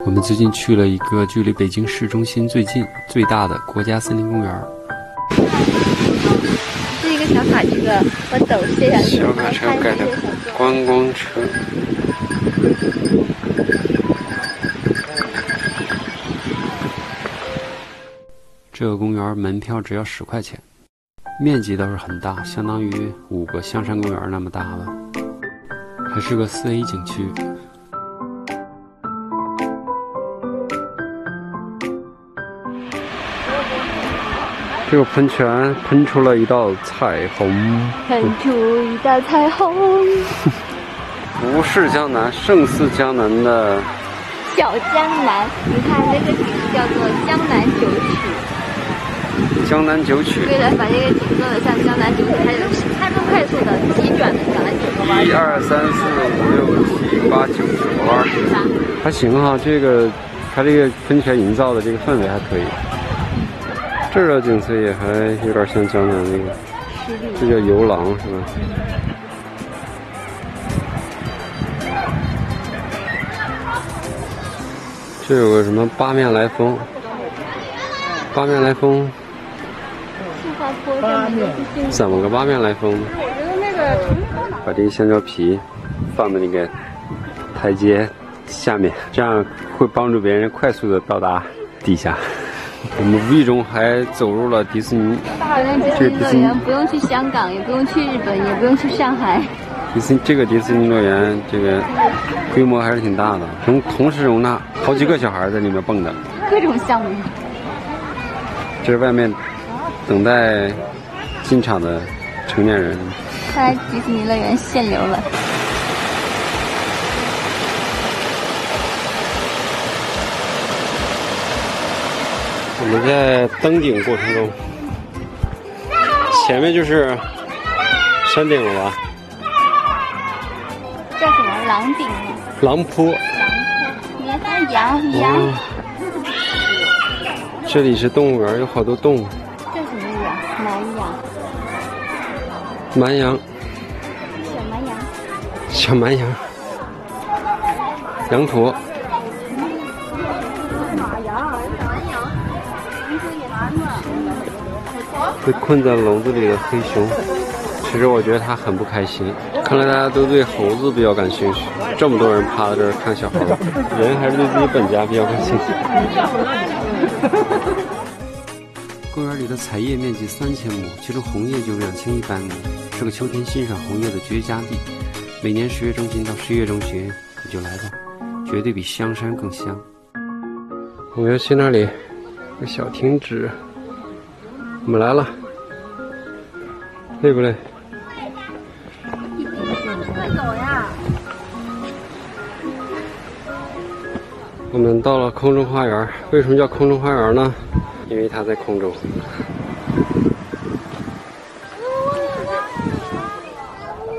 我们最近去了一个距离北京市中心最近、最大的国家森林公园。是一个小卡车，我走卸下去。小卡车改的观光车。这个公园门票只要十块钱，面积倒是很大，相当于五个香山公园那么大了，还是个四 A 景区。这个喷泉喷出了一道彩虹，喷出一道彩虹。不是江南，胜似江南的小江南。你看这个景叫做江南九曲。江南九曲。为了把这个景做的像江南九曲，它就是它是快速的急转的江南九个弯。一二三四五六七八九十个弯。还行哈，这个它这个喷泉营造的这个氛围还可以。这儿的景色也还有点像江南那个，这叫游廊是吧？这有个什么八面来风？八面来风？八面？怎么个八面来风呢？把这个香蕉皮放在那个台阶下面，这样会帮助别人快速的到达底下。我们无意中还走入了迪士尼。这个迪士尼乐园不用去香港，也不用去日本，也不用去上海。迪士这个迪士尼乐园，这个规模还是挺大的，能同时容纳好几个小孩在里面蹦的。各种项目。这是外面等待进场的成年人。看来迪士尼乐园限流了。我们在登顶过程中，前面就是山顶了吧？叫什么？狼顶吗？狼坡。狼坡。你看它羊羊。这里是动物园，有好多动物。这什么羊？蛮羊。蛮羊。小蛮羊。小蛮羊。羊驼。被困在笼子里的黑熊，其实我觉得它很不开心。看来大家都对猴子比较感兴趣，这么多人趴在这儿看小猴，人还是对自己本家比较感兴趣。公园里的彩叶面积三千亩，其中红叶就两千一百亩，是个秋天欣赏红叶的绝佳地。每年十月中旬到十一月中旬，你就来吧，绝对比香山更香。我们要去那里，个小停止。我们来了，累不累？快走呀！我们到了空中花园。为什么叫空中花园呢？因为它在空中。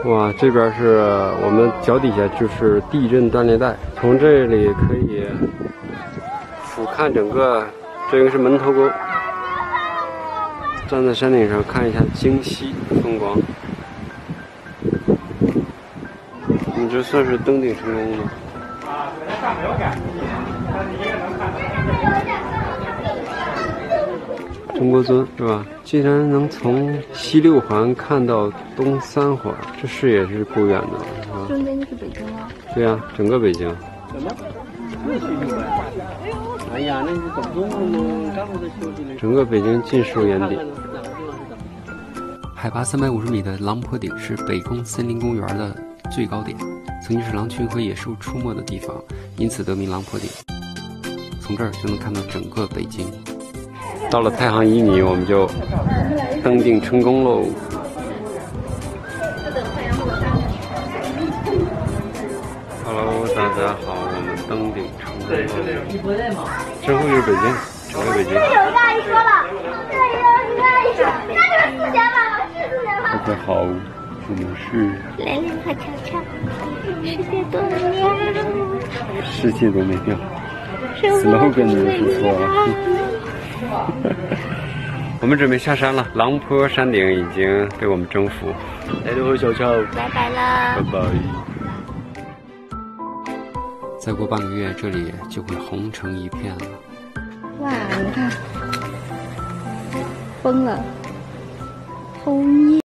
哇，这边是我们脚底下就是地震断裂带，从这里可以俯瞰整个，这个是门头沟。站在山顶上看一下京西风光，你这算是登顶成功吗？中国尊是吧？竟然能从西六环看到东三环，这视野是够远的？中间就是北京了。对呀，整个北京。哎呀，那是走中路吗？刚好在修的。整个北京尽收眼底。海拔三百五十米的狼坡顶是北宫森林公园的最高点，曾经是狼群和野兽出没的地方，因此得名狼坡顶。从这儿就能看到整个北京。到了太行一米，我们就登顶成功喽。Hello，大家好，登顶成功了。身后就是北京，整个北京。有一个阿姨说了，这里有一个阿姨说，那就是四千吧，是四千吧。大家好，我们是来来，快瞧瞧，世界多美妙！世界多美妙，slogan 都说错了。我们准备下山了，狼坡山顶已经被我们征服。来，刘小乔，拜拜啦！拜拜。再过半个月，这里就会红成一片了。哇，你看，疯了，枫叶。